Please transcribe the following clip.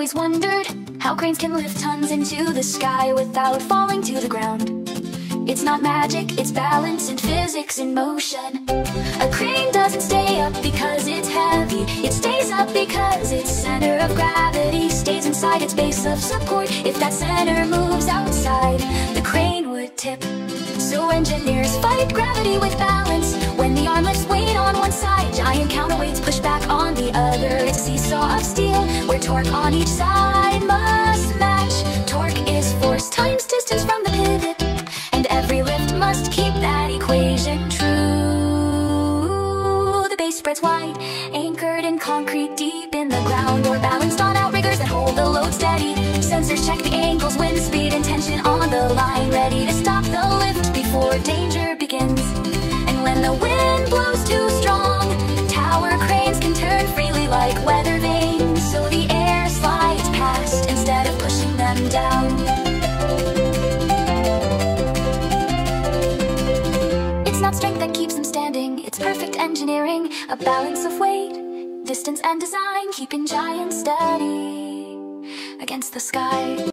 always wondered how cranes can lift tons into the sky without falling to the ground. It's not magic, it's balance and physics in motion. A crane doesn't stay up because it's heavy, it stays up because its center of gravity stays inside its base of support. If that center moves outside, the crane would tip. So engineers fight gravity with balance. When the arm lifts weight on one side, giant counterweights push back on the other. Of steel, where torque on each side must match. Torque is force times distance from the pivot. And every lift must keep that equation true. The base spreads wide, anchored in concrete deep in the ground, or balanced on outriggers that hold the load steady. Sensors check the angles, wind speed, and tension on the line, ready to stop the lift before danger begins. And when the wind blows too perfect engineering, a balance of weight, distance, and design, keeping giants steady against the sky.